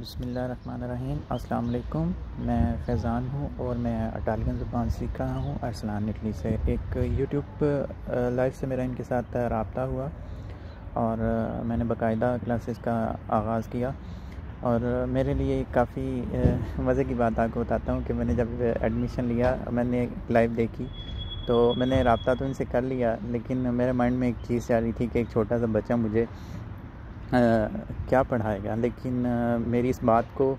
बसमीम वालेकुम मैं फैज़ान हूँ और मैं अटालियन ज़ुबान सीख रहा हूँ। अरसलान इटली से एक यूट्यूब लाइव से मेरा इनके साथ रबता हुआ और मैंने बाकायदा क्लासेस का आगाज़ किया और मेरे लिए काफ़ी मज़े की बात आपको बताता हूँ कि मैंने जब एडमिशन लिया, मैंने लाइव देखी तो मैंने रबता तो इनसे कर लिया लेकिन मेरे माइंड में एक चीज़ आ रही थी कि एक छोटा सा बच्चा मुझे क्या पढ़ाएगा? लेकिन मेरी इस बात को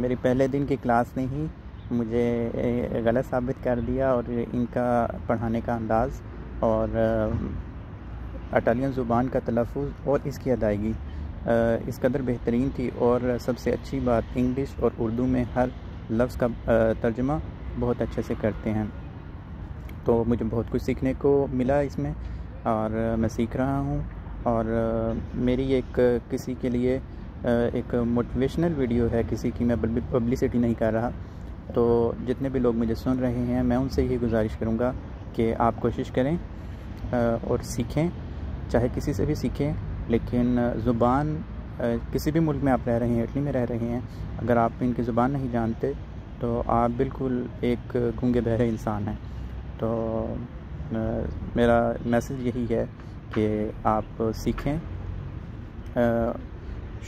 मेरी पहले दिन की क्लास ने ही मुझे गलत साबित कर दिया और इनका पढ़ाने का अंदाज़ और अटालियन ज़ुबान का तलफ़ और इसकी अदायगी। इस कदर बेहतरीन थी और सबसे अच्छी बात इंग्लिश और उर्दू में हर लफ्ज़ का तर्जमा बहुत अच्छे से करते हैं। तो मुझे बहुत कुछ सीखने को मिला इसमें और मैं सीख रहा हूँ। और मेरी एक, किसी के लिए एक मोटिवेशनल वीडियो है, किसी की मैं पब्लिसिटी नहीं कर रहा। तो जितने भी लोग मुझे सुन रहे हैं, मैं उनसे यही गुजारिश करूँगा कि आप कोशिश करें और सीखें, चाहे किसी से भी सीखें, लेकिन ज़ुबान किसी भी मुल्क में आप रह रहे हैं, इटली में रह रहे हैं, अगर आप इनकी ज़ुबान नहीं जानते तो आप बिल्कुल एक गूँगे बहरे इंसान हैं। तो मेरा मैसेज यही है कि आप सीखें।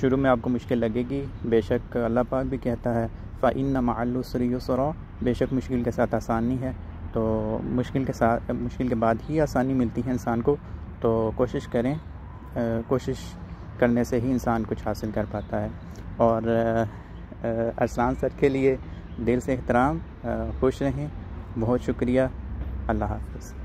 शुरू में आपको मुश्किल लगेगी। बेशक अल्लाह पाक भी कहता है फ़ाइन न मालूसरा बेशक मुश्किल के साथ आसानी है। तो मुश्किल के साथ, मुश्किल के बाद ही आसानी मिलती है इंसान को। तो कोशिश करें। कोशिश करने से ही इंसान कुछ हासिल कर पाता है। और अरसान सर के लिए दिल से एहतराम। खुश रहें। बहुत शुक्रिया। अल्लाह हाफ़